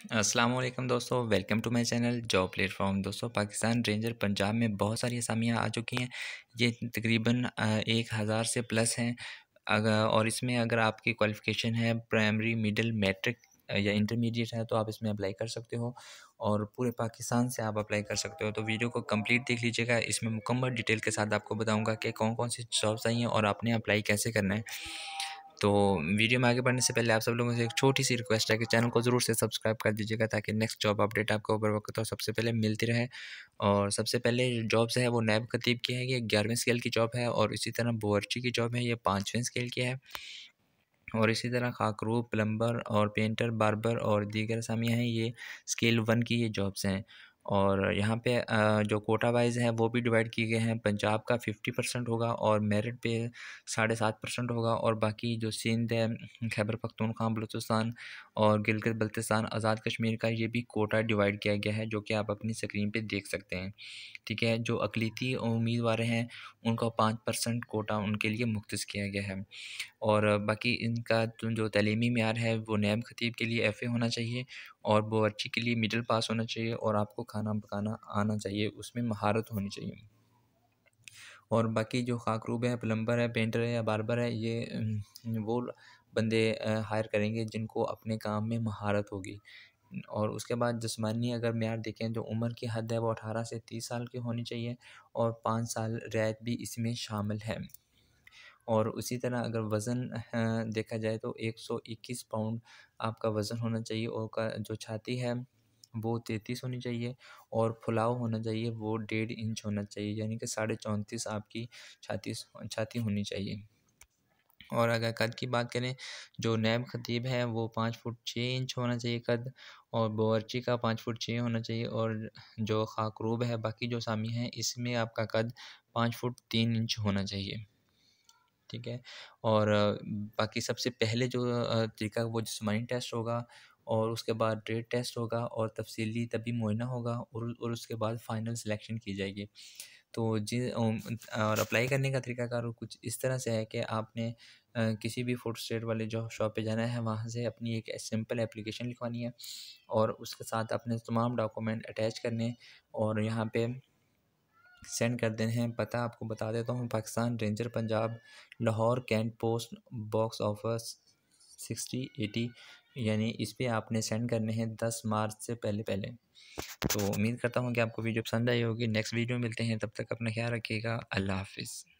वालेकुम दोस्तों, welcome to my channel job platform. दोस्तों, पाकिस्तान रेंजर पंजाब में बहुत सारी असामियाँ आ चुकी हैं। ये तकरीबन एक हज़ार से प्लस हैं। अगर और इसमें अगर आपकी क्वालिफ़िकेशन है प्राइमरी, मिडिल, मैट्रिक या इंटरमीडिएट है तो आप इसमें अप्लाई कर सकते हो। और पूरे पाकिस्तान से आप अप्लाई कर सकते हो। तो वीडियो को कंप्लीट देख लीजिएगा। इसमें मुकम्मल डिटेल के साथ आपको बताऊँगा कि कौन कौन सी जॉब्स आई हैं और आपने अप्लाई कैसे करना है। तो वीडियो में आगे बढ़ने से पहले आप सब लोगों से एक छोटी सी रिक्वेस्ट है कि चैनल को ज़रूर से सब्सक्राइब कर दीजिएगा ताकि नेक्स्ट जॉब अपडेट आपको ऊपर वक्त और सबसे पहले मिलती रहे। और सबसे पहले जॉब्स है वो नैब खतीब की है, ये ग्यारहवें स्केल की जॉब है और इसी तरह बोअर्ची की जॉब है, ये पाँचवें स्केल की है। और इसी तरह खाकरू प्लम्बर और पेंटर बार्बर और दीगर असामियाँ हैं, ये स्केल वन की ये जॉब्स हैं। और यहाँ पे जो कोटा वाइज है, वो भी डिवाइड किए गए हैं। पंजाब का फिफ्टी परसेंट होगा और मेरिट पे साढ़े सात परसेंट होगा और बाकी जो सिंध है, खैबर पख्तूनख्वा, बलूचिस्तान और गिलगित बल्तिस्तान, आज़ाद कश्मीर का ये भी कोटा डिवाइड किया गया है, जो कि आप अपनी स्क्रीन पे देख सकते हैं। ठीक है, जो अकलीती उम्मीदवार हैं, उनका पाँच परसेंट कोटा उनके लिए मुख्त किया गया है। और बाकी इनका जो तलीमी मैार है, वो नैब खतीब के लिए एफ़ ए होना चाहिए और बावर्ची के लिए मिडिल पास होना चाहिए और आपको खाना पकाना आना चाहिए, उसमें महारत होनी चाहिए। और बाकी जो खाकरूब है, प्लम्बर है, पेंटर है या बारबर है, ये वो बंदे हायर करेंगे जिनको अपने काम में महारत होगी। और उसके बाद जिसमानी अगर मैार देखें तो उम्र की हद है वो अठारह से तीस साल की होनी चाहिए और पाँच साल रैत भी इसमें शामिल है। और उसी तरह अगर वज़न देखा जाए तो 121 पाउंड आपका वज़न होना चाहिए और का जो छाती है, वो तैंतीस होनी चाहिए और फुलाव होना चाहिए, वो डेढ़ इंच होना चाहिए, यानी कि साढ़े चौंतीस आपकी छाती छाती होनी चाहिए। और अगर कद की बात करें, जो नैब खतीब है, वो पाँच फुट छः इंच होना चाहिए कद और बावर्ची का पाँच फुट छः होना चाहिए और जो खाकरूब है, बाकी जो सामी है, इसमें आपका कद पाँच फुट तीन इंच होना चाहिए। ठीक है? और बाकी सबसे पहले जो तरीका वो जिसमानी टेस्ट होगा और उसके बाद ट्रेड टेस्ट होगा और तफसीली तभी मुआयना होगा और और उसके बाद फ़ाइनल सिलेक्शन की जाएगी। तो जी और अप्लाई करने का तरीकाकार कुछ इस तरह से है कि आपने किसी भी फ़ूड स्टेट वाले जो शॉप पे जाना है वहाँ से अपनी एक सिंपल एप्लीकेशन लिखवानी है और उसके साथ अपने तमाम डॉक्यूमेंट अटैच करने और यहाँ पे सेंड कर देने हैं। पता आपको बता देता हूँ, Pakistan ranger Punjab, Lahore cantt post, box office sixty, eighty, यानी इस पर आपने सेंड करने हैं दस मार्च से पहले पहले। तो उम्मीद करता हूँ कि आपको वीडियो पसंद आई होगी। नेक्स्ट वीडियो मिलते हैं। तब तक अपना ख्याल रखिएगा। अल्लाह हाफिज़।